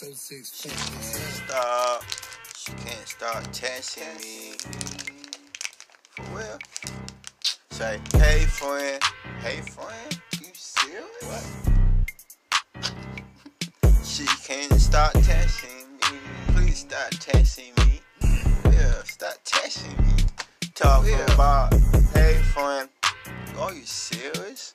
606 Can't stop. She can't stop texting me. For real? Say, hey friend. Hey friend. You serious? What? she can't stop texting me. Please stop texting me. Yeah, stop texting me. Talking Yeah. about, hey friend. Are you serious?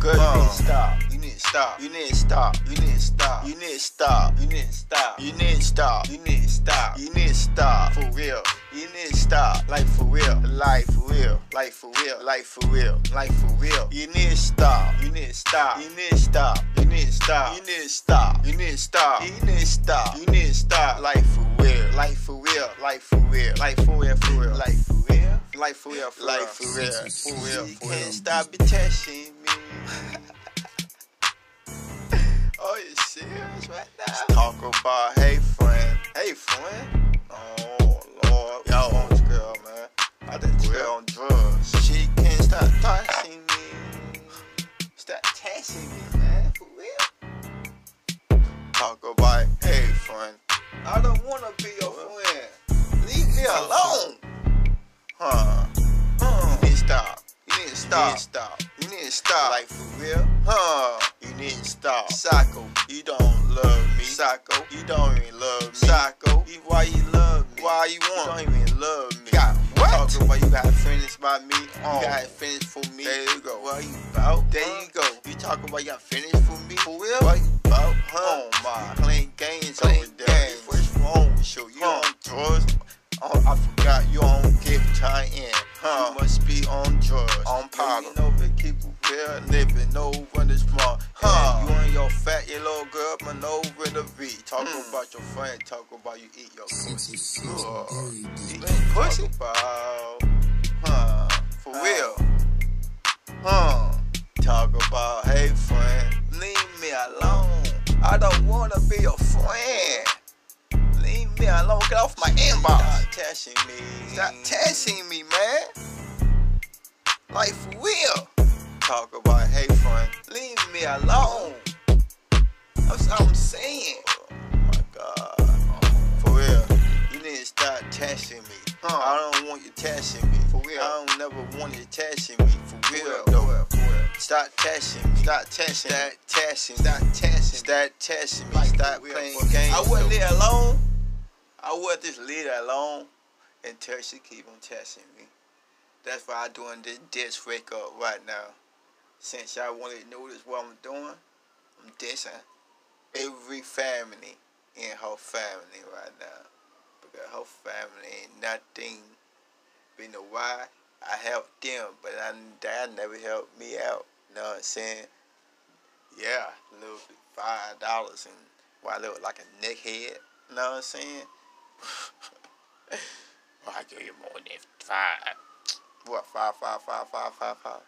Good. You need to stop. You need to stop. You need to stop. You need to stop. You need to stop. You need to stop. You need to stop. You need to stop. You need to stop. For real. You need to stop. Like for real. Like for real. Like for real. Like for real. Like for real. You need to stop. You need to stop. You need to stop. You need to stop. You need to stop. You need to stop. You need to stop. You need to stop. Like for real. Like for real. Like for real. Like for real. For real. Like for real. Like for real. For like for real. For real. For real. Can't stop be right now? Talk about hey friend. Hey friend. Oh Lord. Yo, on this girl, man. I think this girl on drugs. She can't stop touching me. Stop texting me, man. For real. Talk about hey friend. I don't wanna be your friend. Leave me alone. Huh. Huh. You need to stop. You need to stop. You need to stop. You need to stop. Like for real? Huh. To stop. Psycho. You don't love me. Psycho. You don't even love me. Psycho. You, why you love me? Why you want? You don't even love me. Got what? Talking about you got finished by me. Oh. You got finished for me. There you go. What you about? There you go. You talking about you got finished for me? For real? What you about? Huh? Oh my. You playing games playing over there. Games. What's wrong with you? You on drugs? Oh, I forgot you on give time in. Huh? Living over the smart. Huh? You and your fat your little girl, man, over in the V. Talk about your friend, talk about you eat your pussy. 606 Uh, baby. eat pussy? About, huh? For real. Huh? Talk about, hey friend, leave me alone. I don't wanna be your friend. Leave me alone. Get off my inbox. Stop texting me. Stop texting me, man. Like for real. Talk about hey friend. Leave me alone. That's what I'm saying. Oh my god. For real. You need to stop texting me. I don't want you texting me. For real. I don't never want you texting me. For real For though. For real. Stop texting me. Stop texting. Stop texting. Stop texting. Stop texting me. Stop playing games. I wouldn't leave alone. I would just leave alone until she keep on texting me. That's why I'm doing this diss wake up right now. Since y'all want to notice what I'm doing, I'm dissing every family in her family right now. Because her family ain't nothing. You know why? I helped them, but I, that never helped me out. You know what I'm saying? Yeah, little five dollars and why I look like a neckhead. You know what I'm saying? well, I give you more than five. What, five, five, five, five, five, five?